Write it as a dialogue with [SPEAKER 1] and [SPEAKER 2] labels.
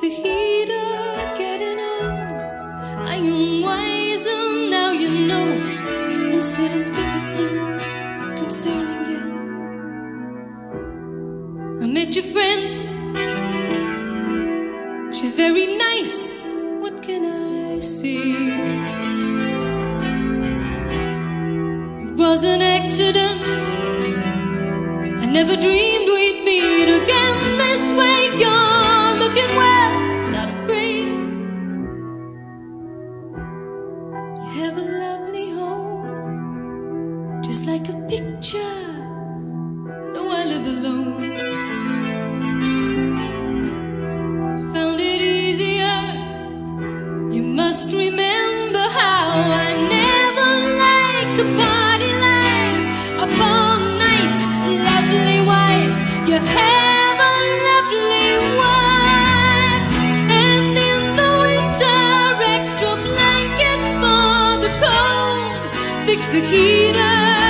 [SPEAKER 1] the heater, getting old. I am wiser oh, now, you know. And still I speak a fool concerning you. I met your friend. She's very nice. What can I say? It was an accident. I never dreamed we'd meet again this way. Picture. No, I live alone. I found it easier. You must remember how I never liked the party life. Up all night, lovely wife. You have a lovely wife. And in the winter, extra blankets for the cold. Fix the heater.